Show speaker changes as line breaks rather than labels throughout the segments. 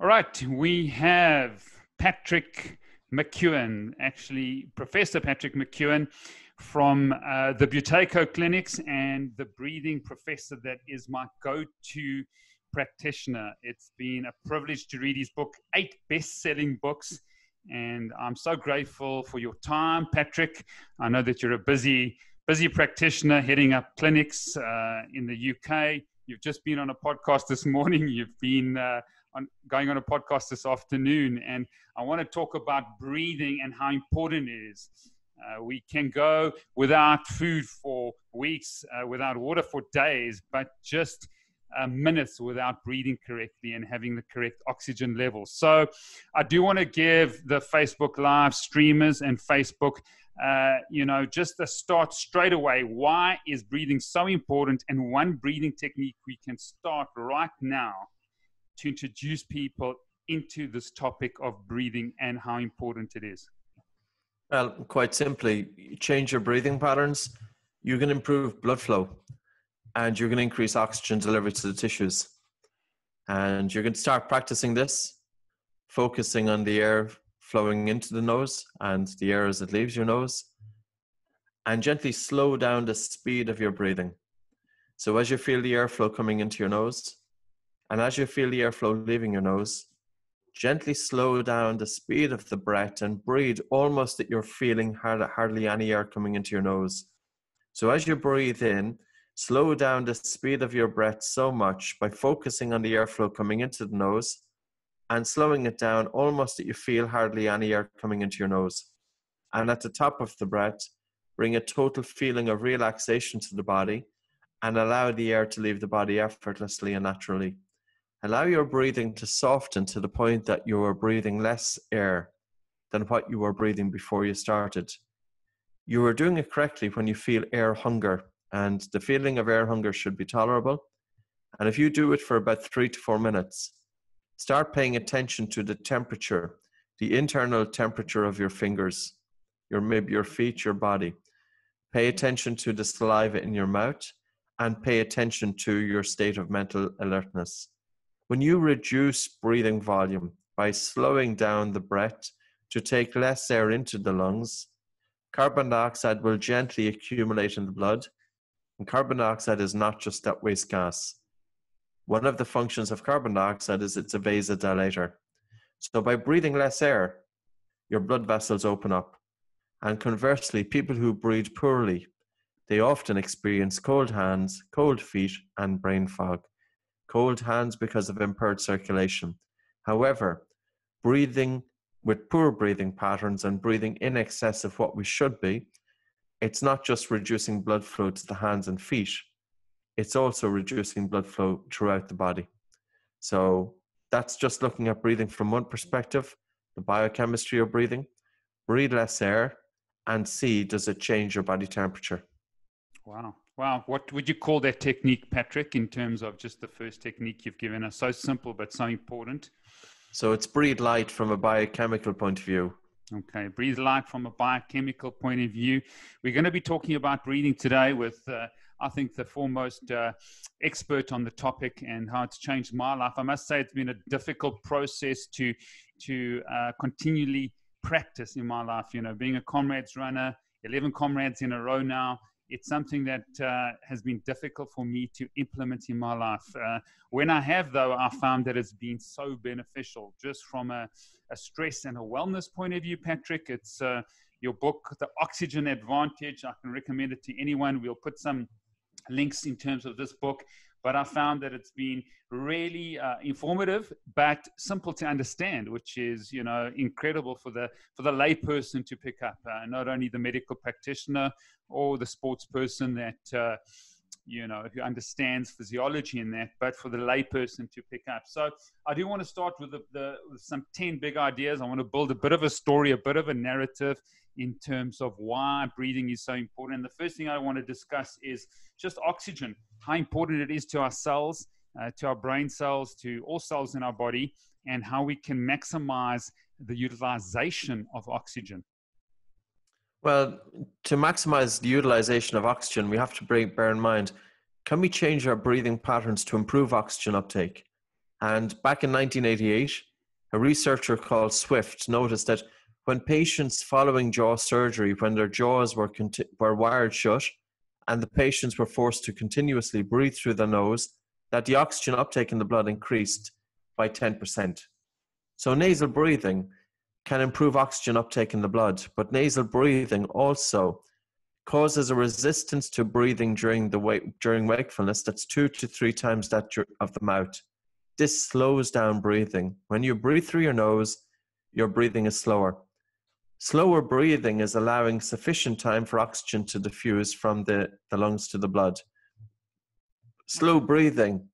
All right, we have Patrick McKeown, actually, Professor Patrick McKeown from uh, the Buteyko Clinics and the breathing professor that is my go to practitioner. It's been a privilege to read his book, eight best selling books. And I'm so grateful for your time, Patrick. I know that you're a busy, busy practitioner heading up clinics uh, in the UK. You've just been on a podcast this morning. You've been uh, on, going on a podcast this afternoon, and I want to talk about breathing and how important it is. Uh, we can go without food for weeks, uh, without water for days, but just uh, minutes without breathing correctly and having the correct oxygen levels. So, I do want to give the Facebook Live streamers and Facebook, uh, you know, just a start straight away. Why is breathing so important? And one breathing technique we can start right now to introduce people into this topic of breathing and how important it is?
Well, quite simply, change your breathing patterns, you can improve blood flow and you're going to increase oxygen delivery to the tissues. And you're going to start practicing this, focusing on the air flowing into the nose and the air as it leaves your nose, and gently slow down the speed of your breathing. So, as you feel the airflow coming into your nose, and as you feel the airflow leaving your nose, gently slow down the speed of the breath and breathe almost that you're feeling hardly any air coming into your nose. So as you breathe in, slow down the speed of your breath so much by focusing on the airflow coming into the nose and slowing it down almost that you feel hardly any air coming into your nose. And at the top of the breath, bring a total feeling of relaxation to the body and allow the air to leave the body effortlessly and naturally. Allow your breathing to soften to the point that you are breathing less air than what you were breathing before you started. You are doing it correctly when you feel air hunger, and the feeling of air hunger should be tolerable. And if you do it for about three to four minutes, start paying attention to the temperature, the internal temperature of your fingers, your maybe your feet, your body. Pay attention to the saliva in your mouth and pay attention to your state of mental alertness. When you reduce breathing volume by slowing down the breath to take less air into the lungs, carbon dioxide will gently accumulate in the blood. And carbon dioxide is not just that waste gas. One of the functions of carbon dioxide is it's a vasodilator. So by breathing less air, your blood vessels open up. And conversely, people who breathe poorly, they often experience cold hands, cold feet, and brain fog cold hands because of impaired circulation. However, breathing with poor breathing patterns and breathing in excess of what we should be, it's not just reducing blood flow to the hands and feet, it's also reducing blood flow throughout the body. So that's just looking at breathing from one perspective, the biochemistry of breathing. Breathe less air and see does it change your body temperature.
Wow. Wow. What would you call that technique, Patrick, in terms of just the first technique you've given us? So simple, but so important.
So it's breathe light from a biochemical point of view.
Okay, breathe light from a biochemical point of view. We're going to be talking about breathing today with, uh, I think, the foremost uh, expert on the topic and how it's changed my life. I must say it's been a difficult process to to uh, continually practice in my life. You know, being a comrades runner, eleven comrades in a row now it's something that uh, has been difficult for me to implement in my life. Uh, when I have, though, I found that it's been so beneficial just from a, a stress and a wellness point of view, Patrick. It's uh, your book, The Oxygen Advantage. I can recommend it to anyone. We'll put some links in terms of this book but I found that it's been really uh, informative, but simple to understand, which is you know incredible for the for the layperson to pick up. Uh, not only the medical practitioner or the sports person that uh, you know who understands physiology in that, but for the layperson to pick up. So I do want to start with, the, the, with some ten big ideas. I want to build a bit of a story, a bit of a narrative in terms of why breathing is so important. And the first thing I want to discuss is just oxygen how important it is to our cells, uh, to our brain cells, to all cells in our body, and how we can maximize the utilization of oxygen.
Well, to maximize the utilization of oxygen, we have to bring, bear in mind can we change our breathing patterns to improve oxygen uptake? And back in 1988, a researcher called Swift noticed that when patients following jaw surgery, when their jaws were, conti- were wired shut and the patients were forced to continuously breathe through the nose, that the oxygen uptake in the blood increased by 10%. So nasal breathing can improve oxygen uptake in the blood, but nasal breathing also causes a resistance to breathing during the wake, during wakefulness that's two to three times that of the mouth. This slows down breathing. When you breathe through your nose, your breathing is slower. Slower breathing is allowing sufficient time for oxygen to diffuse from the, the lungs to the blood. Slow breathing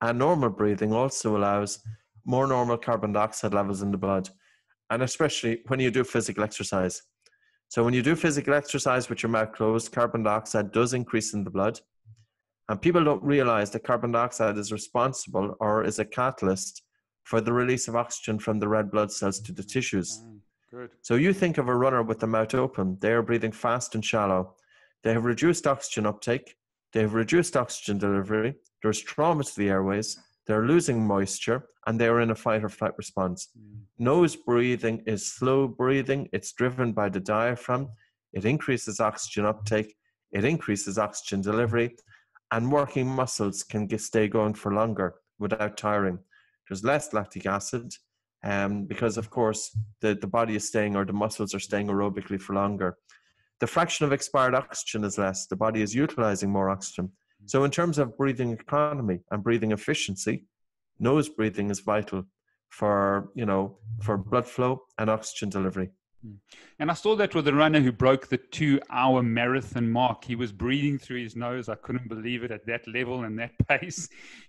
and normal breathing also allows more normal carbon dioxide levels in the blood, and especially when you do physical exercise. So, when you do physical exercise with your mouth closed, carbon dioxide does increase in the blood. And people don't realize that carbon dioxide is responsible or is a catalyst for the release of oxygen from the red blood cells to the tissues. Mm. Good. So you think of a runner with the mouth open, they are breathing fast and shallow. They have reduced oxygen uptake, they have reduced oxygen delivery, there's trauma to the airways, they're losing moisture, and they're in a fight or flight response. Mm. Nose breathing is slow breathing, it's driven by the diaphragm, it increases oxygen uptake, it increases oxygen delivery, and working muscles can get, stay going for longer without tiring. There's less lactic acid, um, because of course the, the body is staying or the muscles are staying aerobically for longer. The fraction of expired oxygen is less. The body is utilizing more oxygen. So, in terms of breathing economy and breathing efficiency, nose breathing is vital for you know for blood flow and oxygen delivery.
Hmm. And I saw that with the runner who broke the two hour marathon mark. He was breathing through his nose. I couldn't believe it at that level and that pace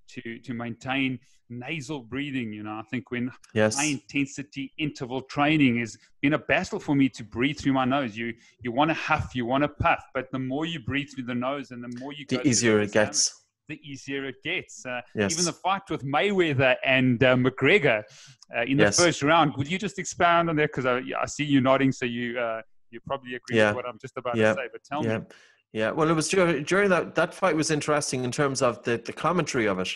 to, to maintain nasal breathing. You know, I think when yes. high intensity interval training is been a battle for me to breathe through my nose. You you want to huff, you want to puff, but the more you breathe through the nose and the more you
the easier it gets
the easier it gets. Uh, yes. Even the fight with Mayweather and uh, McGregor uh, in the yes. first round. Would you just expand on that? Because I, I, see you nodding, so you uh, you probably agree yeah. with what I'm just about yeah. to say. But tell
yeah.
me.
Yeah, well, it was during, during that that fight was interesting in terms of the the commentary of it.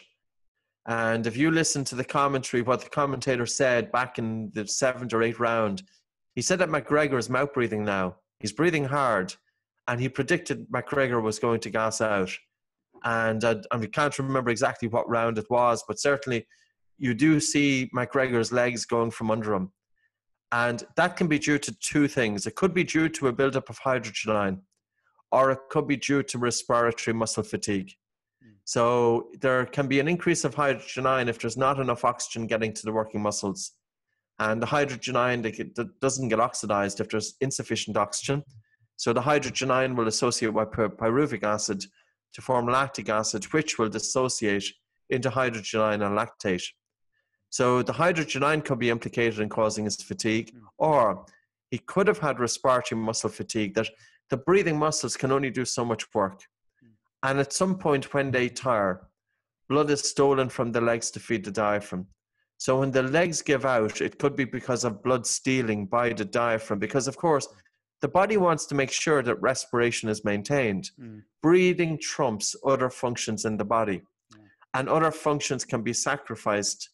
And if you listen to the commentary, what the commentator said back in the seventh or eighth round, he said that McGregor is mouth breathing now. He's breathing hard, and he predicted McGregor was going to gas out and I, I can't remember exactly what round it was, but certainly you do see McGregor's legs going from under him. And that can be due to two things. It could be due to a buildup of hydrogen ion, or it could be due to respiratory muscle fatigue. Hmm. So there can be an increase of hydrogen ion if there's not enough oxygen getting to the working muscles. And the hydrogen ion that doesn't get oxidized if there's insufficient oxygen. So the hydrogen ion will associate with pyruvic acid, to form lactic acid, which will dissociate into hydrogen ion and lactate. So the hydrogen ion could be implicated in causing his fatigue, hmm. or he could have had respiratory muscle fatigue that the breathing muscles can only do so much work. Hmm. And at some point when they tire, blood is stolen from the legs to feed the diaphragm. So when the legs give out, it could be because of blood stealing by the diaphragm, because of course the body wants to make sure that respiration is maintained. Mm. Breathing trumps other functions in the body, and other functions can be sacrificed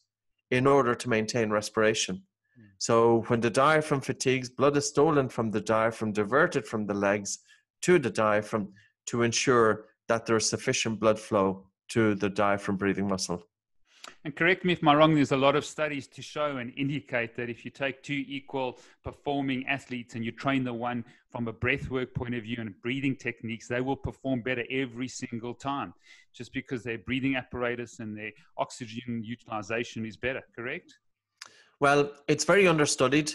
in order to maintain respiration. Mm. So, when the diaphragm fatigues, blood is stolen from the diaphragm, diverted from the legs to the diaphragm to ensure that there is sufficient blood flow to the diaphragm breathing muscle.
And correct me if I'm wrong, there's a lot of studies to show and indicate that if you take two equal performing athletes and you train the one from a breathwork point of view and breathing techniques, they will perform better every single time just because their breathing apparatus and their oxygen utilization is better, correct?
Well, it's very understudied.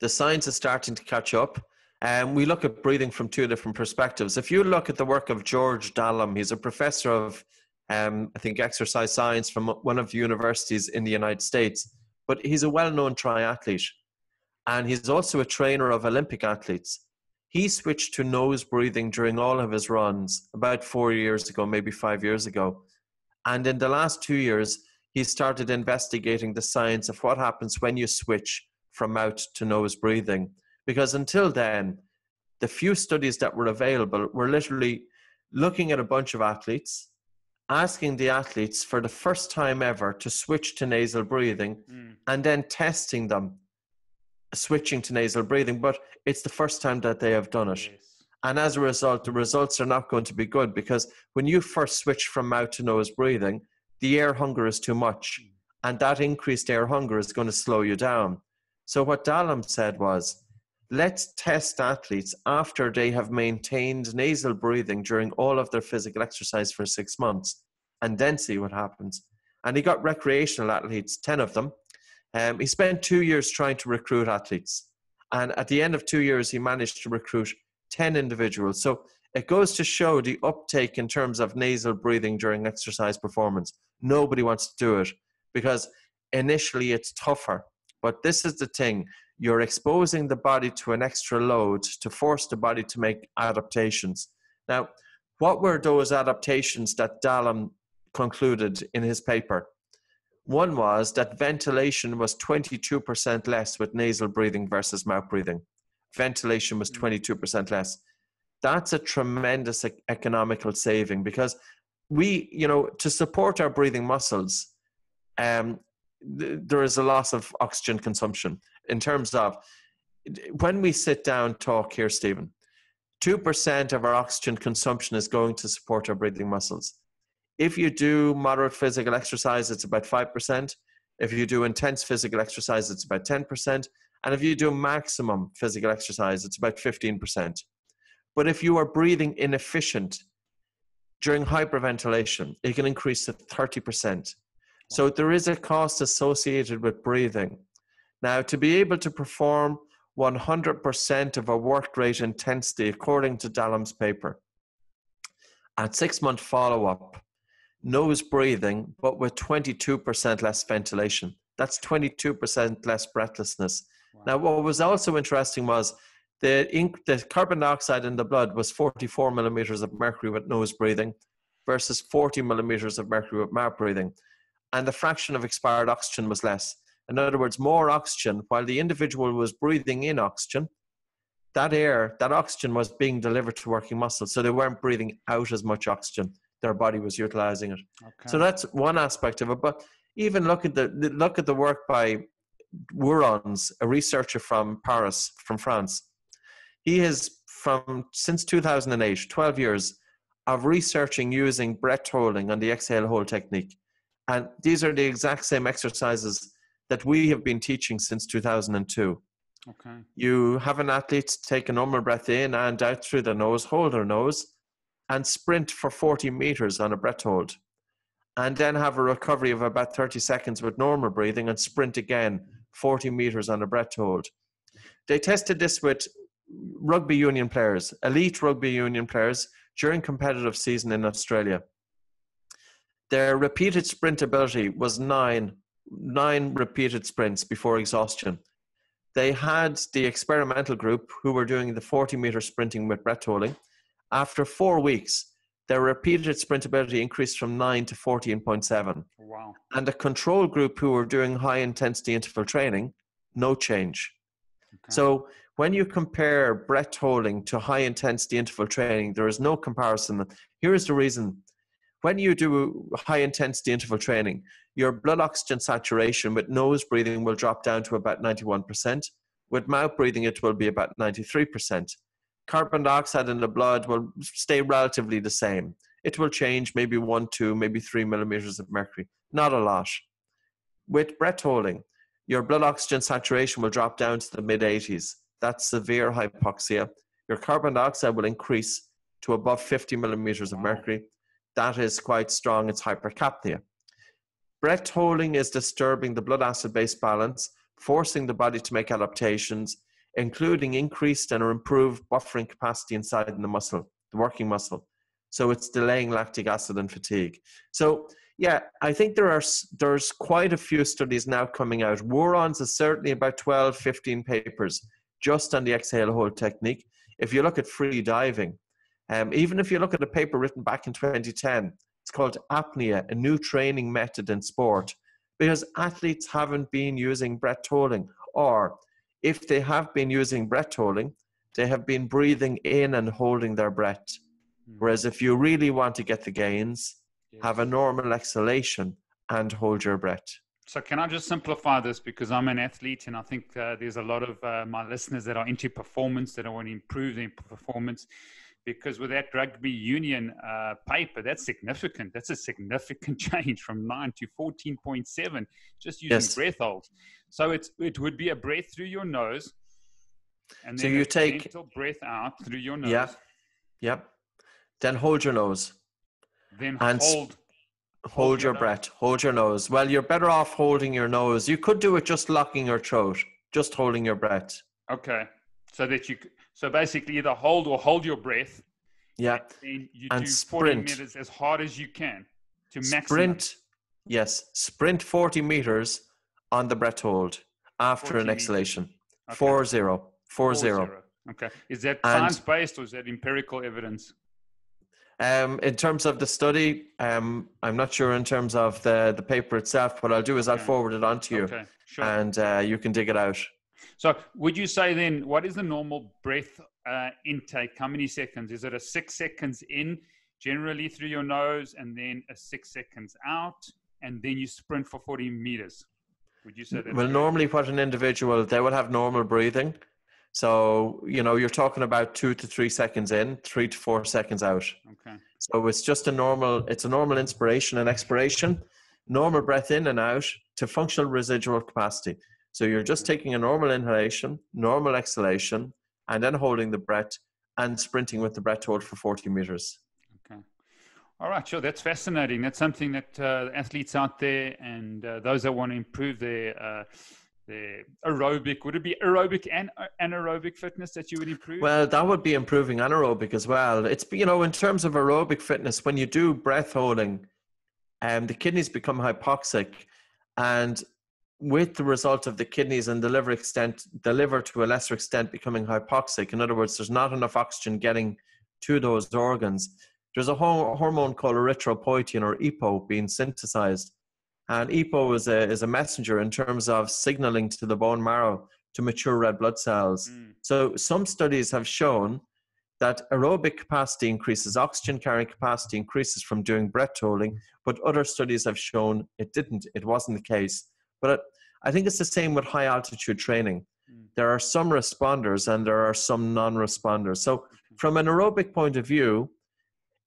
The science is starting to catch up. And um, we look at breathing from two different perspectives. If you look at the work of George Dallam, he's a professor of um, I think, exercise science from one of the universities in the United States. But he's a well known triathlete. And he's also a trainer of Olympic athletes. He switched to nose breathing during all of his runs about four years ago, maybe five years ago. And in the last two years, he started investigating the science of what happens when you switch from mouth to nose breathing. Because until then, the few studies that were available were literally looking at a bunch of athletes asking the athletes for the first time ever to switch to nasal breathing mm. and then testing them switching to nasal breathing, but it's the first time that they have done it. Yes. And as a result, the results are not going to be good because when you first switch from mouth to nose breathing, the air hunger is too much. Mm. And that increased air hunger is going to slow you down. So, what Dallam said was, let's test athletes after they have maintained nasal breathing during all of their physical exercise for six months and then see what happens. And he got recreational athletes, 10 of them. Um, he spent two years trying to recruit athletes. And at the end of two years, he managed to recruit 10 individuals. So it goes to show the uptake in terms of nasal breathing during exercise performance. Nobody wants to do it because initially it's tougher. But this is the thing you're exposing the body to an extra load to force the body to make adaptations. Now, what were those adaptations that Dallam concluded in his paper? One was that ventilation was 22% less with nasal breathing versus mouth breathing. Ventilation was 22% mm. less. That's a tremendous economical saving because we, you know, to support our breathing muscles, um, th- there is a loss of oxygen consumption in terms of when we sit down talk here, Stephen, 2% of our oxygen consumption is going to support our breathing muscles. If you do moderate physical exercise, it's about 5%. If you do intense physical exercise, it's about 10%. And if you do maximum physical exercise, it's about 15%. But if you are breathing inefficient during hyperventilation, it can increase to 30%. So there is a cost associated with breathing. Now, to be able to perform 100% of a work rate intensity, according to Dallam's paper, at six month follow up, nose breathing, but with 22% less ventilation. That's 22% less breathlessness. Wow. Now, what was also interesting was the, ink, the carbon dioxide in the blood was 44 millimeters of mercury with nose breathing versus 40 millimeters of mercury with mouth breathing. And the fraction of expired oxygen was less. In other words, more oxygen, while the individual was breathing in oxygen, that air, that oxygen was being delivered to working muscles. So they weren't breathing out as much oxygen. Their body was utilizing it. Okay. So that's one aspect of it. But even look at the look at the work by Woorons, a researcher from Paris, from France. He has from since 2008, 12 years of researching using breath holding on the exhale hold technique. And these are the exact same exercises that we have been teaching since 2002. Okay. You have an athlete take a normal breath in and out through the nose, hold their nose, and sprint for 40 meters on a breath hold. And then have a recovery of about 30 seconds with normal breathing and sprint again 40 meters on a breath hold. They tested this with rugby union players, elite rugby union players during competitive season in Australia. Their repeated sprint ability was nine nine repeated sprints before exhaustion. They had the experimental group who were doing the 40 meter sprinting with breath holding. After four weeks, their repeated sprintability increased from 9 to 14.7. Wow. And the control group who were doing high intensity interval training, no change. Okay. So when you compare breath holding to high intensity interval training, there is no comparison. Here is the reason. When you do high intensity interval training, your blood oxygen saturation with nose breathing will drop down to about 91%. With mouth breathing, it will be about 93%. Carbon dioxide in the blood will stay relatively the same. It will change maybe one, two, maybe three millimeters of mercury. Not a lot. With breath holding, your blood oxygen saturation will drop down to the mid 80s. That's severe hypoxia. Your carbon dioxide will increase to above 50 millimeters of mercury. That is quite strong. It's hypercapnia. Breath holding is disturbing the blood acid base balance, forcing the body to make adaptations, including increased and improved buffering capacity inside in the muscle, the working muscle. So it's delaying lactic acid and fatigue. So yeah, I think there are there's quite a few studies now coming out. Woorons is certainly about 12, 15 papers just on the exhale hold technique. If you look at free diving, um, even if you look at a paper written back in 2010, it's called apnea, a new training method in sport, because athletes haven't been using breath holding, or if they have been using breath holding, they have been breathing in and holding their breath. Hmm. Whereas if you really want to get the gains, yes. have a normal exhalation, and hold your breath.
So, can I just simplify this because I'm an athlete and I think uh, there's a lot of uh, my listeners that are into performance that want to improve their performance. Because with that rugby union uh, paper, that's significant. That's a significant change from nine to 14.7 just using yes. breath holds. So, it's, it would be a breath through your nose. And then so you take breath out through your nose.
Yeah. Yep. Then hold your nose.
Then and hold
Hold your breath. Hold your nose. Well, you're better off holding your nose. You could do it just locking your throat, just holding your breath.
Okay. So that you, so basically either hold or hold your breath.
Yeah.
And you and do sprint. 40 meters as hard as you can to maximum.
Sprint. Yes. Sprint 40 meters on the breath hold after an exhalation. Okay. Four zero. Four, Four zero. zero.
Okay. Is that science based or is that empirical evidence?
Um, in terms of the study, um, I'm not sure in terms of the, the paper itself. What I'll do is I'll forward it on to you okay, sure. and uh, you can dig it out.
So, would you say then, what is the normal breath uh, intake? How many seconds? Is it a six seconds in generally through your nose and then a six seconds out and then you sprint for 40 meters? Would you say that?
Well, normally, what an individual, they will have normal breathing so, you know, you're talking about two to three seconds in, three to four seconds out.
Okay.
So it's just a normal, it's a normal inspiration and expiration, normal breath in and out to functional residual capacity. So you're just taking a normal inhalation, normal exhalation, and then holding the breath and sprinting with the breath hold for 40 meters.
Okay. All right, sure. That's fascinating. That's something that uh, athletes out there and uh, those that want to improve their uh, the aerobic would it be aerobic and anaerobic fitness that you would improve
well that would be improving anaerobic as well it's you know in terms of aerobic fitness when you do breath holding um, the kidneys become hypoxic and with the result of the kidneys and the liver extent the liver to a lesser extent becoming hypoxic in other words there's not enough oxygen getting to those organs there's a hormone called erythropoietin or EPO being synthesized and EPO is a, is a messenger in terms of signaling to the bone marrow to mature red blood cells. Mm. So some studies have shown that aerobic capacity increases, oxygen carrying capacity increases from doing breath holding, but other studies have shown it didn't. It wasn't the case. But I think it's the same with high altitude training. Mm. There are some responders and there are some non responders. So, from an aerobic point of view,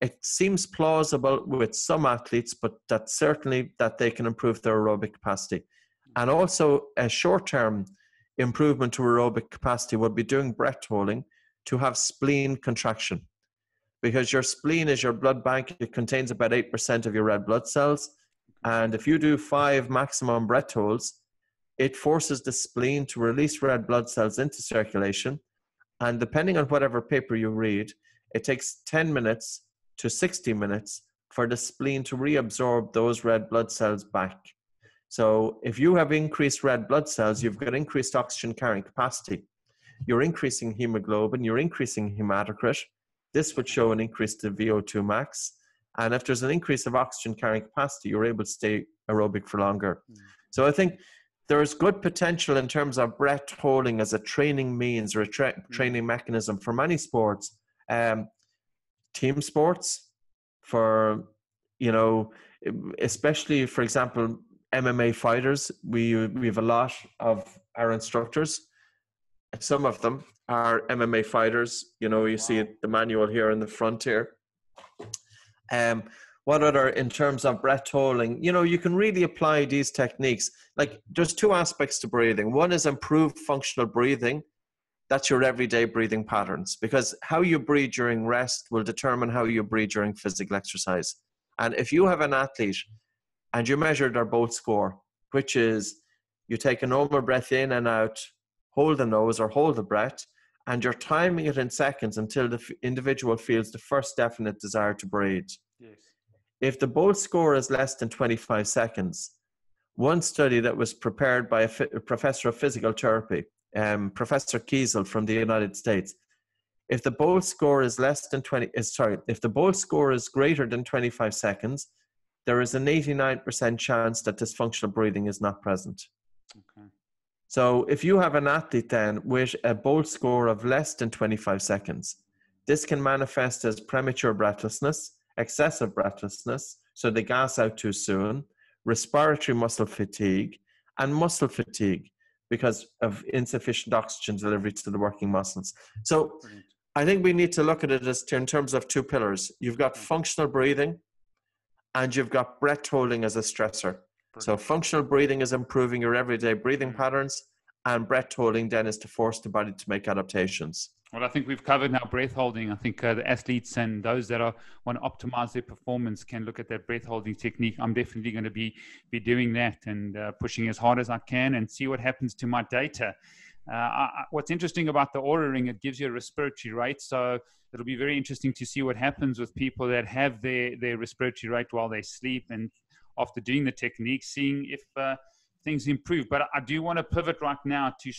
it seems plausible with some athletes, but that certainly that they can improve their aerobic capacity. And also a short-term improvement to aerobic capacity would be doing breath holding to have spleen contraction. Because your spleen is your blood bank, it contains about 8% of your red blood cells. And if you do five maximum breath holds, it forces the spleen to release red blood cells into circulation. And depending on whatever paper you read, it takes 10 minutes to 60 minutes for the spleen to reabsorb those red blood cells back. So, if you have increased red blood cells, you've got increased oxygen carrying capacity. You're increasing hemoglobin, you're increasing hematocrit. This would show an increase to VO2 max. And if there's an increase of oxygen carrying capacity, you're able to stay aerobic for longer. Mm. So, I think there's good potential in terms of breath holding as a training means or a tra- mm. training mechanism for many sports. Um, team sports for you know especially for example MMA fighters we we have a lot of our instructors some of them are MMA fighters you know you wow. see the manual here in the front here um what other in terms of breath holding you know you can really apply these techniques. Like there's two aspects to breathing. One is improved functional breathing. That's your everyday breathing patterns because how you breathe during rest will determine how you breathe during physical exercise. And if you have an athlete and you measure their bolt score, which is you take a normal breath in and out, hold the nose or hold the breath, and you're timing it in seconds until the individual feels the first definite desire to breathe. Yes. If the bolt score is less than 25 seconds, one study that was prepared by a, a professor of physical therapy um, Professor Kiesel from the United States. If the bolt score is less than 20, is sorry, if the bolt score is greater than 25 seconds, there is an 89% chance that dysfunctional breathing is not present. Okay. So if you have an athlete then with a bolt score of less than 25 seconds, this can manifest as premature breathlessness, excessive breathlessness, so they gas out too soon, respiratory muscle fatigue, and muscle fatigue because of insufficient oxygen delivery to the working muscles. So I think we need to look at it as in terms of two pillars. You've got mm. functional breathing and you've got breath holding as a stressor. So functional breathing is improving your everyday breathing patterns and breath holding then is to force the body to make adaptations.
Well, I think we've covered now breath holding. I think uh, the athletes and those that are want to optimize their performance can look at that breath holding technique. I'm definitely going to be be doing that and uh, pushing as hard as I can and see what happens to my data. Uh, I, what's interesting about the Oura ring, it gives you a respiratory rate. So it'll be very interesting to see what happens with people that have their, their respiratory rate while they sleep and after doing the technique, seeing if uh, things improve. But I do want to pivot right now to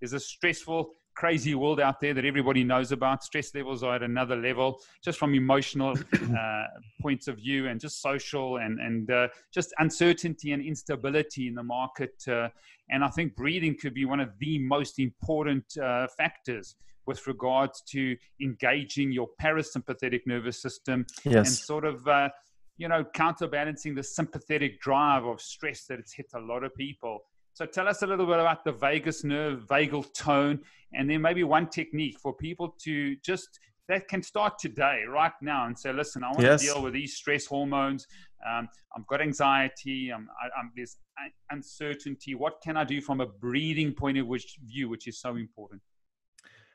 there's a stressful crazy world out there that everybody knows about. Stress levels are at another level, just from emotional uh, points of view and just social and, and uh, just uncertainty and instability in the market. Uh, and I think breathing could be one of the most important uh, factors with regards to engaging your parasympathetic nervous system
yes.
and sort of uh, you know counterbalancing the sympathetic drive of stress that it's hit a lot of people so tell us a little bit about the vagus nerve, vagal tone, and then maybe one technique for people to just that can start today, right now, and say, listen, I want yes. to deal with these stress hormones. Um, I've got anxiety. I'm, I, am there's uncertainty. What can I do from a breathing point of view, which is so important?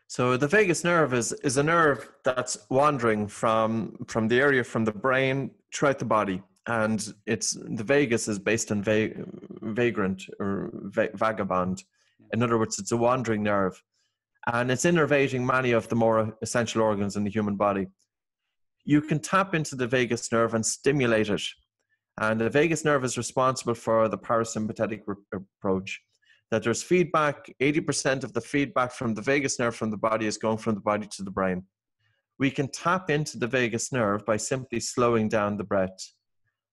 So the vagus nerve is is a nerve that's wandering from from the area from the brain throughout the body and it's the vagus is based on va- vagrant or va- vagabond. In other words, it's a wandering nerve, and it's innervating many of the more essential organs in the human body. You can tap into the vagus nerve and stimulate it, and the vagus nerve is responsible for the parasympathetic re- approach. That there's feedback, 80% of the feedback from the vagus nerve from the body is going from the body to the brain. We can tap into the vagus nerve by simply slowing down the breath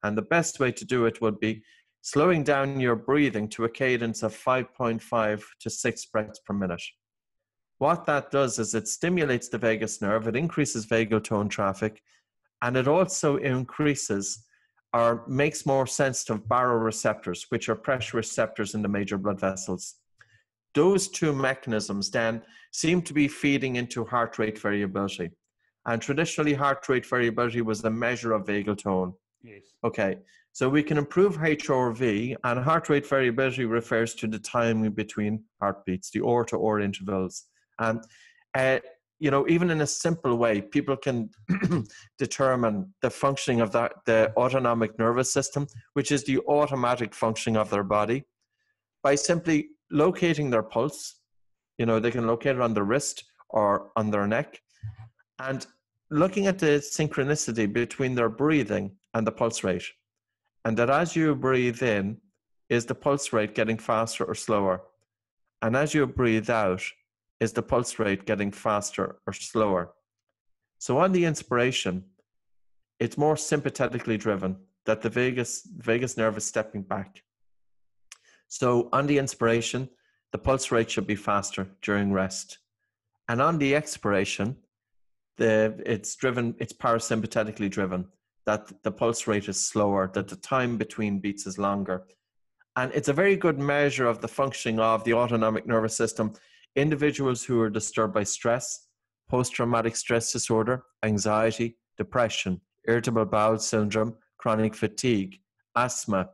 and the best way to do it would be slowing down your breathing to a cadence of 5.5 to 6 breaths per minute. What that does is it stimulates the vagus nerve, it increases vagal tone traffic, and it also increases or makes more sense to baroreceptors, which are pressure receptors in the major blood vessels. Those two mechanisms then seem to be feeding into heart rate variability. And traditionally, heart rate variability was the measure of vagal tone.
Yes.
Okay. So we can improve HRV, and heart rate variability refers to the timing between heartbeats, the R to R intervals. And uh, you know, even in a simple way, people can determine the functioning of that the autonomic nervous system, which is the automatic functioning of their body, by simply locating their pulse. You know, they can locate it on the wrist or on their neck, and looking at the synchronicity between their breathing and the pulse rate. And that as you breathe in, is the pulse rate getting faster or slower? And as you breathe out, is the pulse rate getting faster or slower? So on the inspiration, it's more sympathetically driven that the vagus vagus nerve is stepping back. So on the inspiration, the pulse rate should be faster during rest. And on the expiration, the it's driven it's parasympathetically driven that the pulse rate is slower, that the time between beats is longer. And it's a very good measure of the functioning of the autonomic nervous system. Individuals who are disturbed by stress, post traumatic stress disorder, anxiety, depression, irritable bowel syndrome, chronic fatigue, asthma,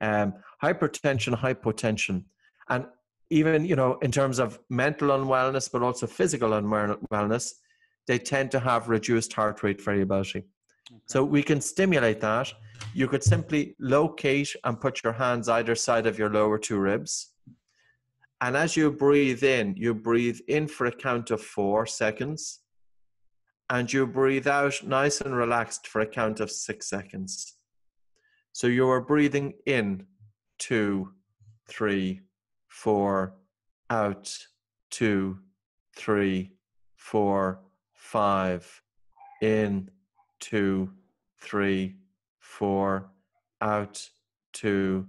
um, hypertension, hypotension, and even you know in terms of mental unwellness, but also physical unwellness, they tend to have reduced heart rate variability. So we can stimulate that. You could simply locate and put your hands either side of your lower two ribs. And as you breathe in, you breathe in for a count of four seconds. And you breathe out nice and relaxed for a count of six seconds. So you are breathing in. Two, three, four, out. Two, three, four, five, in. Two, three, four, out, two,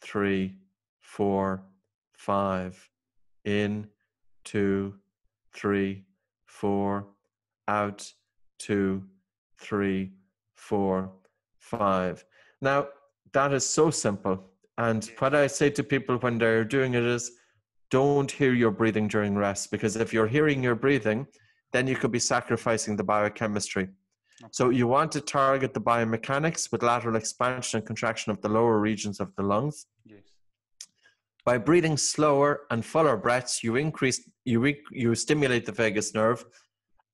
three, four, five, in, two, three, four, out, two, three, four, five. Now, that is so simple. And what I say to people when they're doing it is don't hear your breathing during rest because if you're hearing your breathing, then you could be sacrificing the biochemistry. So you want to target the biomechanics with lateral expansion and contraction of the lower regions of the lungs.
Yes.
By breathing slower and fuller breaths, you increase you re, you stimulate the vagus nerve,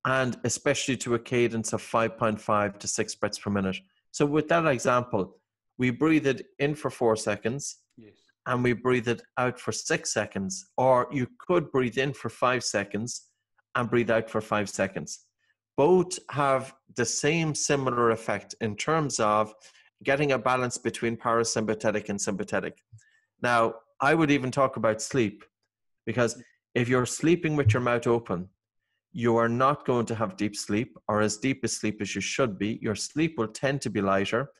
and especially to a cadence of 5.5 to 6 breaths per minute. So with that example, we breathe it in for four seconds,
Yes.
and we breathe it out for six seconds, or you could breathe in for five seconds and breathe out for five seconds. Both have the same similar effect in terms of getting a balance between parasympathetic and sympathetic. Now, I would even talk about sleep because if you're sleeping with your mouth open, you are not going to have deep sleep or as deep a sleep as you should be. Your sleep will tend to be lighter.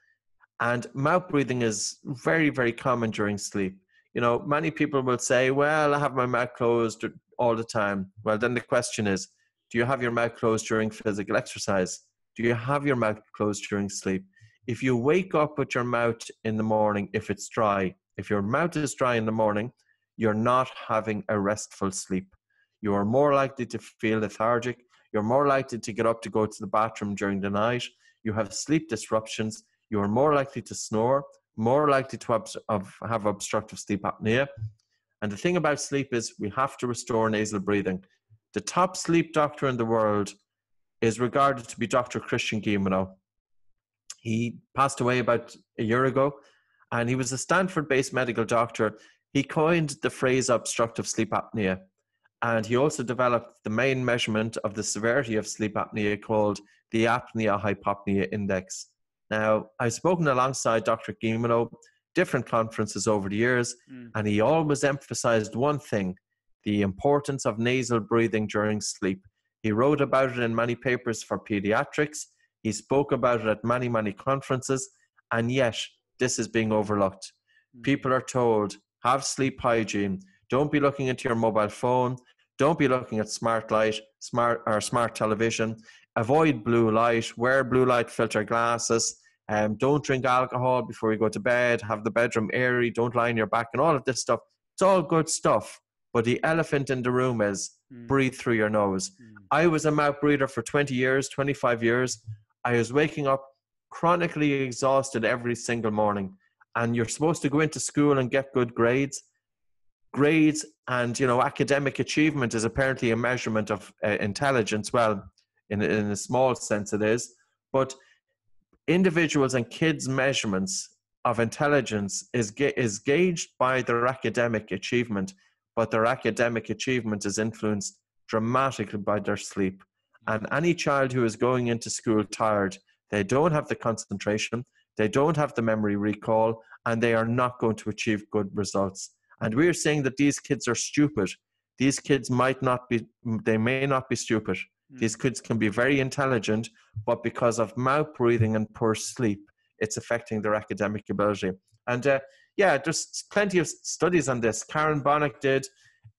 And mouth breathing is very, very common during sleep. You know, many people will say, Well, I have my mouth closed all the time. Well, then the question is, do you have your mouth closed during physical exercise? Do you have your mouth closed during sleep? If you wake up with your mouth in the morning, if it's dry, if your mouth is dry in the morning, you're not having a restful sleep. You are more likely to feel lethargic. You're more likely to get up to go to the bathroom during the night. You have sleep disruptions. You are more likely to snore, more likely to have obstructive sleep apnea. And the thing about sleep is we have to restore nasal breathing. The top sleep doctor in the world is regarded to be Dr. Christian Guilleminault. He passed away about a year ago, and he was a Stanford based medical doctor. He coined the phrase obstructive sleep apnea, and he also developed the main measurement of the severity of sleep apnea called the apnea hypopnea index. Now, I've spoken alongside Dr. Guilleminault different conferences over the years, mm. and he always emphasized one thing the importance of nasal breathing during sleep. He wrote about it in many papers for pediatrics. He spoke about it at many, many conferences, and yet this is being overlooked. Mm. People are told, have sleep hygiene. Don't be looking into your mobile phone. Don't be looking at smart light, smart or smart television. Avoid blue light. Wear blue light filter glasses. Um, don't drink alcohol before you go to bed. Have the bedroom airy. Don't lie on your back, and all of this stuff. It's all good stuff. But the elephant in the room is mm. breathe through your nose. Mm. I was a mouth breather for 20 years, 25 years. I was waking up chronically exhausted every single morning. And you're supposed to go into school and get good grades. Grades and you know academic achievement is apparently a measurement of uh, intelligence. Well, in in a small sense, it is. But individuals and kids' measurements of intelligence is is gauged by their academic achievement but their academic achievement is influenced dramatically by their sleep. And any child who is going into school tired, they don't have the concentration, they don't have the memory recall, and they are not going to achieve good results. And we're saying that these kids are stupid. These kids might not be, they may not be stupid. Mm. These kids can be very intelligent, but because of mouth breathing and poor sleep, it's affecting their academic ability. And uh, yeah, there's plenty of studies on this. Karen Bonuck did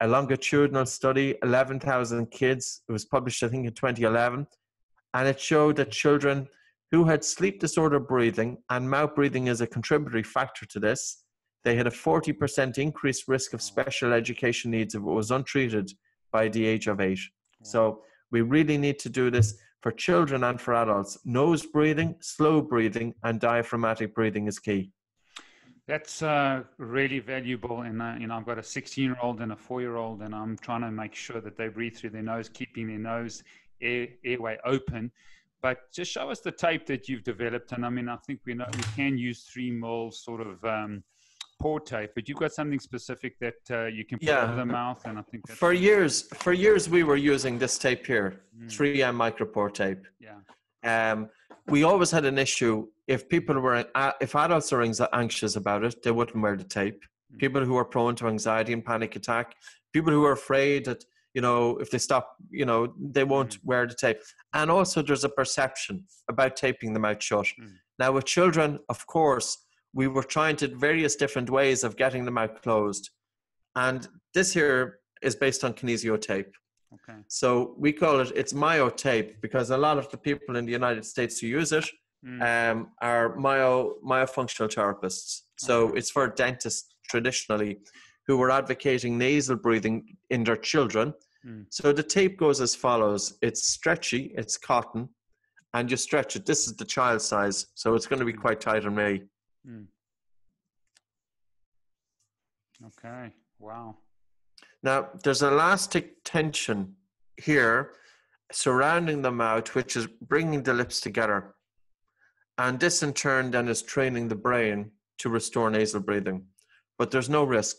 a longitudinal study, 11,000 kids. It was published, I think, in 2011. And it showed that children who had sleep disorder breathing, and mouth breathing is a contributory factor to this, they had a 40% increased risk of special education needs if it was untreated by the age of eight. So we really need to do this for children and for adults. Nose breathing, slow breathing, and diaphragmatic breathing is key.
That's uh, really valuable. And, uh, you know, I've got a 16 year old and a four year old, and I'm trying to make sure that they breathe through their nose, keeping their nose air, airway open. But just show us the tape that you've developed. And I mean, I think we know we can use three mil sort of um, pour tape, but you've got something specific that uh, you can put yeah. over the mouth. And I think
for years, for years, we were using this tape here, mm. 3M Micropore tape.
Yeah.
Um, we always had an issue if people were uh, if adults are anxious about it they wouldn't wear the tape mm. people who are prone to anxiety and panic attack people who are afraid that you know if they stop you know they won't mm. wear the tape and also there's a perception about taping them out shut mm. now with children of course we were trying to various different ways of getting them out closed and this here is based on kinesio tape
okay
so we call it it's MyoTape because a lot of the people in the united states who use it mm. um, are myo myofunctional therapists. So okay. it's for dentists traditionally who were advocating nasal breathing in their children. Mm. So the tape goes as follows: it's stretchy, it's cotton, and you stretch it. This is the child size, so it's going to be mm. quite tight on me. Mm.
Okay. Wow.
Now there's elastic tension here surrounding the mouth, which is bringing the lips together. And this in turn then is training the brain to restore nasal breathing. But there's no risk.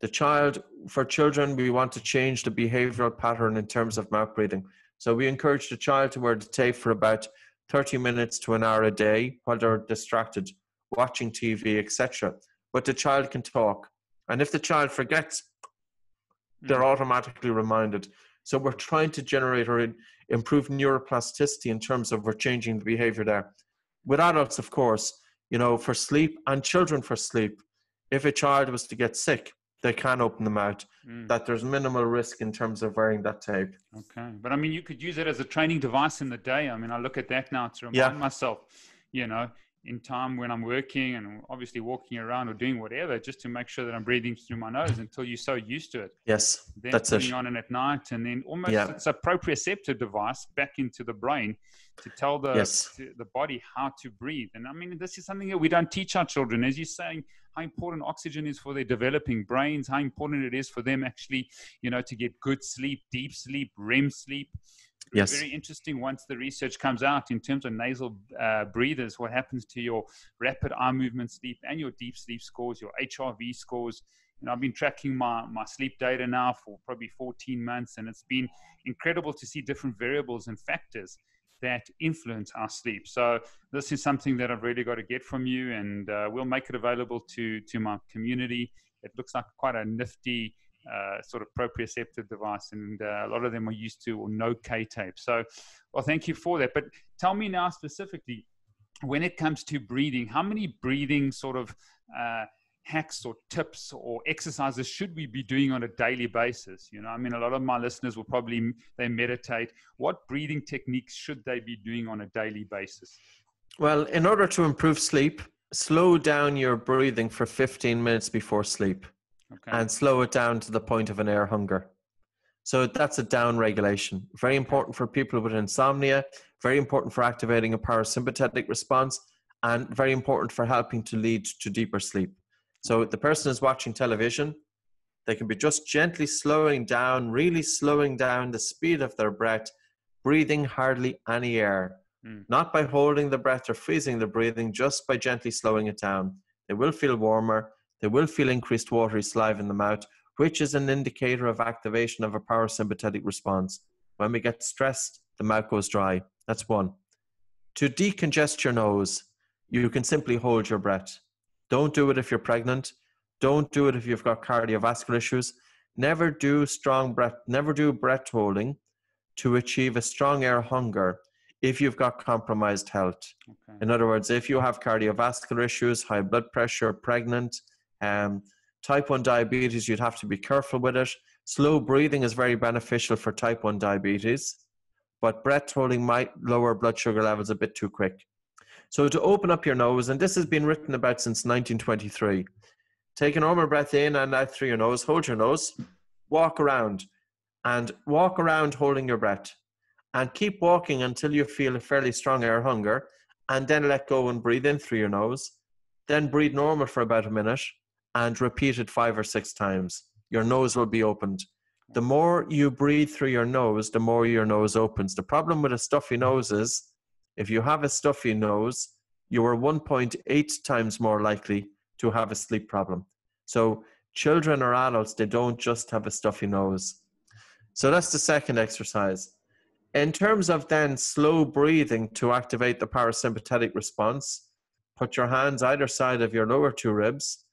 The child, for children, we want to change the behavioral pattern in terms of mouth breathing. So we encourage the child to wear the tape for about 30 minutes to an hour a day while they're distracted, watching TV, etc. But the child can talk. And if the child forgets, they're hmm. automatically reminded. So we're trying to generate or improve neuroplasticity in terms of we're changing the behavior there. With adults, of course, you know, for sleep and children for sleep, if a child was to get sick, they can open them out. Mm. That there's minimal risk in terms of wearing that tape.
Okay, but I mean, you could use it as a training device in the day. I mean, I look at that now to remind yeah. myself, you know, in time when I'm working and obviously walking around or doing whatever, just to make sure that I'm breathing through my nose until you're so used to it.
Yes,
then
that's
putting it. on it at night, and then almost yeah. it's a proprioceptive device back into the brain to tell the yes. to the body how to breathe. And I mean, this is something that we don't teach our children, as you're saying. How important oxygen is for their developing brains, how important it is for them actually, you know, to get good sleep, deep sleep, REM sleep
yes.
very interesting once the research comes out in terms of nasal uh, breathers, what happens to your rapid eye movement sleep and your deep sleep scores, your HRV scores. you know, I've been tracking my, my sleep data now for probably 14 months, and it's been incredible to see different variables and factors that influence our sleep. So this is something that I've really got to get from you, and uh, we'll make it available to to my community. It looks like quite a nifty uh, sort of proprioceptive device, and uh, a lot of them are used to or no K tape. So, well, thank you for that. But tell me now specifically, when it comes to breathing, how many breathing sort of uh, hacks or tips or exercises should we be doing on a daily basis? You know, I mean, a lot of my listeners will probably they meditate. What breathing techniques should they be doing on a daily basis?
Well, in order to improve sleep, slow down your breathing for 15 minutes before sleep okay. and slow it down to the point of an air hunger. So that's a down regulation. Very important for people with insomnia, very important for activating a parasympathetic response, and very important for helping to lead to deeper sleep. So the person is watching television, they can be just gently slowing down, really slowing down the speed of their breath, breathing hardly any air. Mm. Not by holding the breath or freezing the breathing, just by gently slowing it down. They will feel warmer they will feel increased watery saliva in the mouth, which is an indicator of activation of a parasympathetic response. When we get stressed, the mouth goes dry. That's one. To decongest your nose, you can simply hold your breath. Don't do it if you're pregnant. Don't do it if you've got cardiovascular issues. Never do strong breath, never do breath holding to achieve a strong air hunger if you've got compromised health. Okay. In other words, if you have cardiovascular issues, high blood pressure, pregnant, um, type 1 diabetes, you'd have to be careful with it. Slow breathing is very beneficial for type 1 diabetes, but breath holding might lower blood sugar levels a bit too quick. So, to open up your nose, and this has been written about since 1923, take a normal breath in and out through your nose, hold your nose, walk around, and walk around holding your breath. And keep walking until you feel a fairly strong air hunger, and then let go and breathe in through your nose. Then breathe normal for about a minute, and repeat it five or six times. Your nose will be opened. The more you breathe through your nose, the more your nose opens. The problem with a stuffy nose is if you have a stuffy nose, you are 1.8 times more likely to have a sleep problem. So, children or adults, they don't just have a stuffy nose. So, that's the second exercise. In terms of then slow breathing to activate the parasympathetic response, put your hands either side of your lower two ribs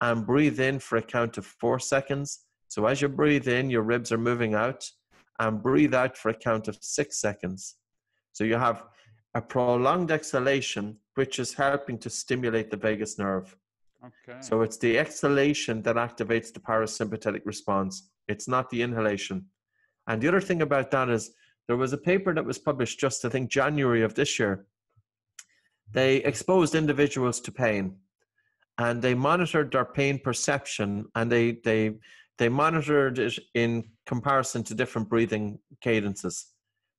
and breathe in for a count of four seconds. So as you breathe in, your ribs are moving out, and breathe out for a count of six seconds. So you have a prolonged exhalation, which is helping to stimulate the vagus nerve. Okay. So it's the exhalation that activates the parasympathetic response. It's not the inhalation. And the other thing about that is there was a paper that was published just, I think, January of this year. they exposed individuals to pain and they monitored their pain perception and they they they monitored it in comparison to different breathing cadences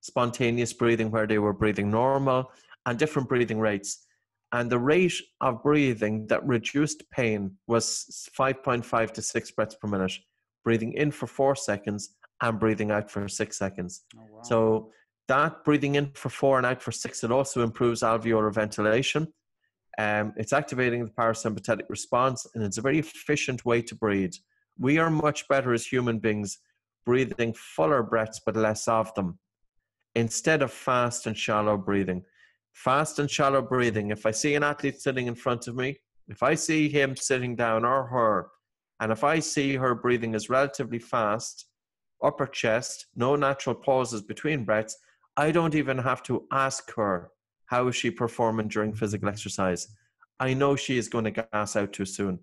spontaneous breathing where they were breathing normal and different breathing rates and the rate of breathing that reduced pain was 5.5 to 6 breaths per minute breathing in for 4 seconds and breathing out for 6 seconds oh, wow. so that breathing in for 4 and out for 6 it also improves alveolar ventilation um, it's activating the parasympathetic response, and it's a very efficient way to breathe. We are much better as human beings breathing fuller breaths but less of them instead of fast and shallow breathing. Fast and shallow breathing, if I see an athlete sitting in front of me, if I see him sitting down or her, and if I see her breathing is relatively fast, upper chest, no natural pauses between breaths, I don't even have to ask her how is she performing during physical exercise? I know she is going to gas out too soon.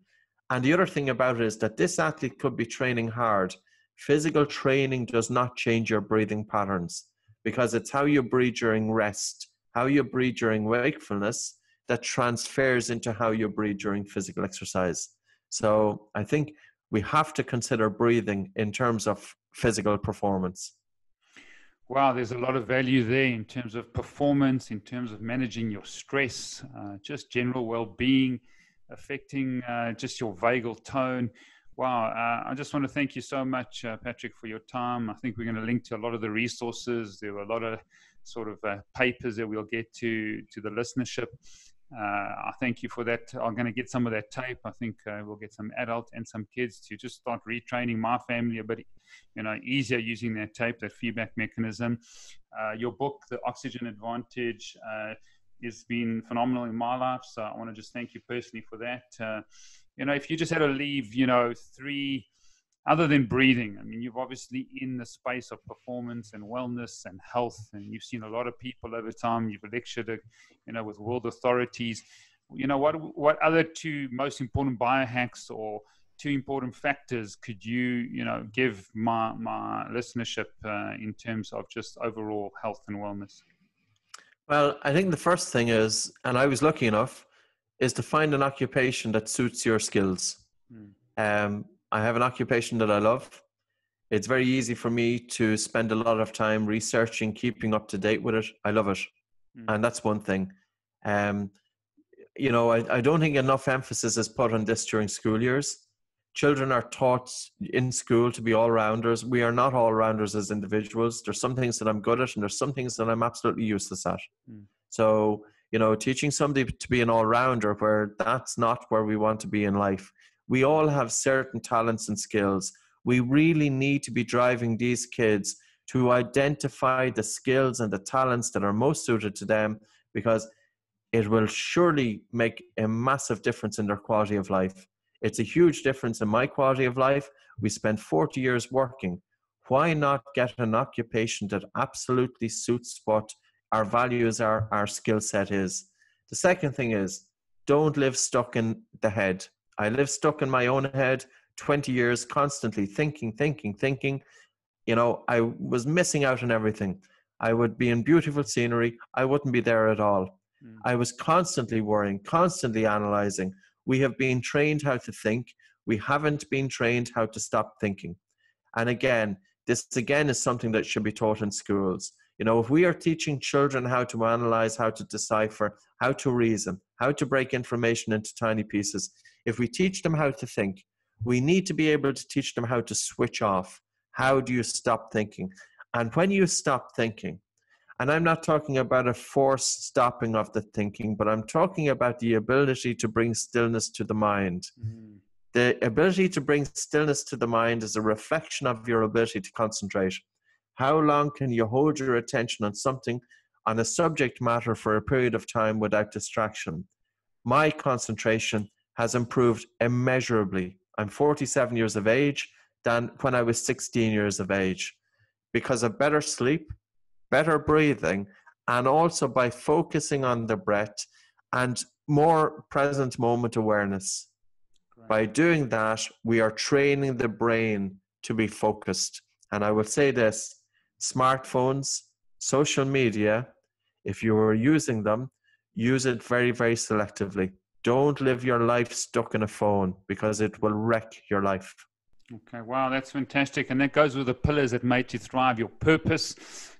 And the other thing about it is that this athlete could be training hard. Physical training does not change your breathing patterns because it's how you breathe during rest, how you breathe during wakefulness that transfers into how you breathe during physical exercise. So I think we have to consider breathing in terms of physical performance.
Wow, there's a lot of value there in terms of performance, in terms of managing your stress, uh, just general well being, affecting uh, just your vagal tone. Wow, uh, I just want to thank you so much, uh, Patrick, for your time. I think we're going to link to a lot of the resources. There were a lot of sort of uh, papers that we'll get to to the listenership. Uh, I thank you for that. I'm going to get some of that tape. I think uh, we'll get some adult and some kids to just start retraining my family a bit, you know, easier using that tape, that feedback mechanism. Uh, your book, The Oxygen Advantage, has been phenomenal in my life. So I want to just thank you personally for that. Uh, you know, if you just had to leave, you know, three other than breathing i mean you've obviously in the space of performance and wellness and health and you've seen a lot of people over time you've lectured you know with world authorities. You know what what other two most important biohacks or two important factors could you you know give my my listenership uh, in terms of just overall health and wellness?
Well i think the first thing is and i was lucky enough is to find an occupation that suits your skills mm. um, I have an occupation that I love. It's very easy for me to spend a lot of time researching, keeping up to date with it. I love it. Mm. And that's one thing. Um, you know, I, I don't think enough emphasis is put on this during school years. Children are taught in school to be all rounders. We are not all rounders as individuals. There's some things that I'm good at, and there's some things that I'm absolutely useless at. Mm. So, you know, teaching somebody to be an all rounder where that's not where we want to be in life we all have certain talents and skills. We really need to be driving these kids to identify the skills and the talents that are most suited to them because it will surely make a massive difference in their quality of life. It's a huge difference in my quality of life. We spent 40 years working. Why not get an occupation that absolutely suits what our values are, our skill set is? The second thing is don't live stuck in the head. I live stuck in my own head 20 years, constantly thinking, thinking, thinking. You know, I was missing out on everything. I would be in beautiful scenery, I wouldn't be there at all. Mm. I was constantly worrying, constantly analyzing. We have been trained how to think, we haven't been trained how to stop thinking. And again, this again is something that should be taught in schools. You know, if we are teaching children how to analyze, how to decipher, how to reason, how to break information into tiny pieces, if we teach them how to think, we need to be able to teach them how to switch off. How do you stop thinking? And when you stop thinking, and I'm not talking about a forced stopping of the thinking, but I'm talking about the ability to bring stillness to the mind. Mm-hmm. The ability to bring stillness to the mind is a reflection of your ability to concentrate. How long can you hold your attention on something, on a subject matter for a period of time without distraction? My concentration has improved immeasurably. I'm 47 years of age than when I was 16 years of age because of better sleep, better breathing, and also by focusing on the breath and more present moment awareness. By doing that, we are training the brain to be focused. And I will say this smartphones, social media, if you are using them, use it very, very selectively. Don't live your life stuck in a phone because it will wreck your life.
Okay, wow, that's fantastic. And that goes with the pillars that made you thrive your purpose,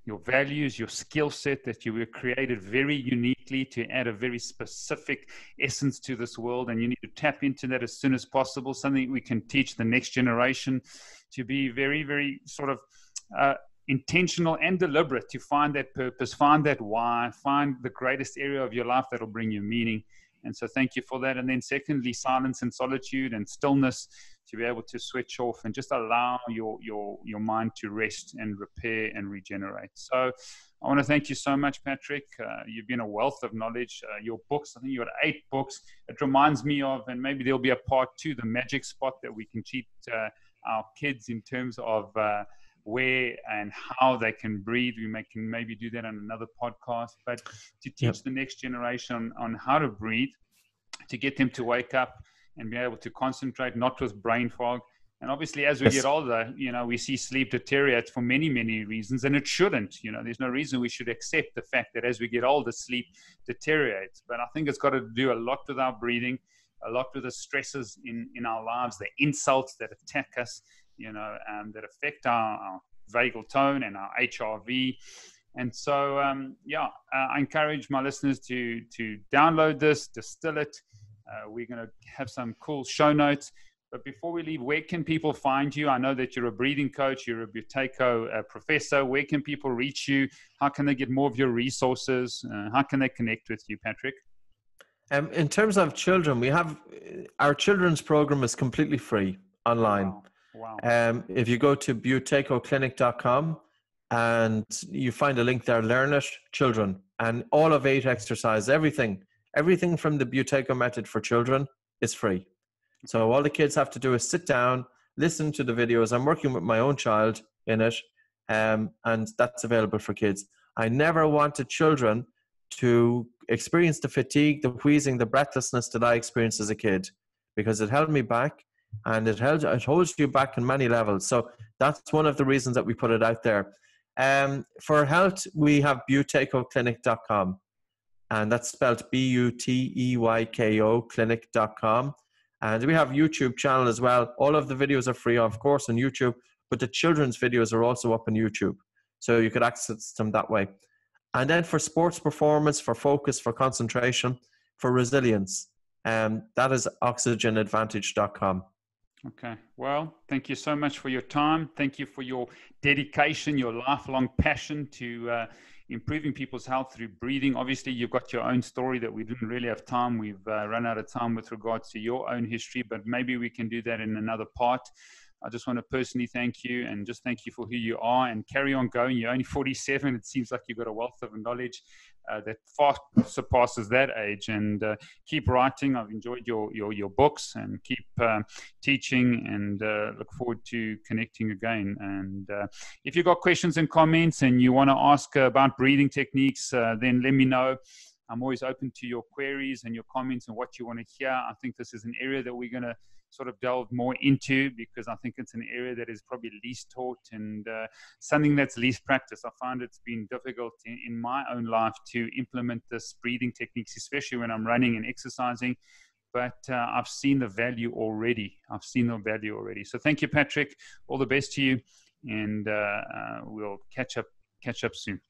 your values, your skill set that you were created very uniquely to add a very specific essence to this world. And you need to tap into that as soon as possible, something we can teach the next generation to be very, very sort of uh, intentional and deliberate to find that purpose, find that why, find the greatest area of your life that'll bring you meaning. And so, thank you for that. And then, secondly, silence and solitude and stillness to be able to switch off and just allow your your your mind to rest and repair and regenerate. So, I want to thank you so much, Patrick. Uh, you've been a wealth of knowledge. Uh, your books, I think you got eight books. It reminds me of, and maybe there'll be a part two, the magic spot that we can teach uh, our kids in terms of uh, where and how they can breathe. We may, can maybe do that on another podcast, but to teach yep. the next generation on, how to breathe, to get them to wake up and be able to concentrate, not with brain fog. And obviously, as we yes. get older, you know, we see sleep deteriorate for many, many reasons, and it shouldn't. You know, there's no reason we should accept the fact that as we get older, sleep deteriorates. But I think it's got to do a lot with our breathing, a lot with the stresses in, in our lives, the insults that attack us, you know, um, that affect our, our, vagal tone and our HRV. And so, um, yeah, uh, I encourage my listeners to to download this, distill it. Uh, we're going to have some cool show notes. But before we leave, where can people find you? I know that you're a breathing coach, you're a Buteyko uh, professor. Where can people reach you? How can they get more of your resources? Uh, how can they connect with you, Patrick?
Um, in terms of children, we have our children's program is completely free online. Wow. Wow. Um, if you go to buteykoclinic.com and you find a link there, learn it, children, and all of eight exercises, everything, everything from the Buteyko method for children is free. So all the kids have to do is sit down, listen to the videos. I'm working with my own child in it, um, and that's available for kids. I never wanted children to experience the fatigue, the wheezing, the breathlessness that I experienced as a kid because it held me back and it holds it holds you back in many levels. So that's one of the reasons that we put it out there. Um, for health, we have buteykoclinic.com, and that's spelled B U T E Y K O clinic.com. And we have YouTube channel as well. All of the videos are free, of course, on YouTube, but the children's videos are also up on YouTube, so you could access them that way. And then for sports performance, for focus, for concentration, for resilience, um, that is oxygenadvantage.com.
Okay. Well, thank you so much for your time. Thank you for your dedication, your lifelong passion to uh, improving people's health through breathing. Obviously, you've got your own story that we didn't really have time. We've uh, run out of time with regards to your own history, but maybe we can do that in another part. I just want to personally thank you and just thank you for who you are and carry on going. You're only 47. It seems like you've got a wealth of knowledge uh, that far surpasses that age. And uh, keep writing. I've enjoyed your, your, your books and keep uh, teaching and uh, look forward to connecting again. And uh, if you've got questions and comments and you want to ask about breathing techniques, uh, then let me know. I'm always open to your queries and your comments and what you want to hear. I think this is an area that we're going to sort of delve more into because I think it's an area that is probably least taught and uh, something that's least practiced. I find it's been difficult in, in my own life to implement this breathing techniques, especially when I'm running and exercising. But uh, I've seen the value already. I've seen the value already. So thank you, Patrick. All the best to you, and uh, uh we'll catch up catch up soon.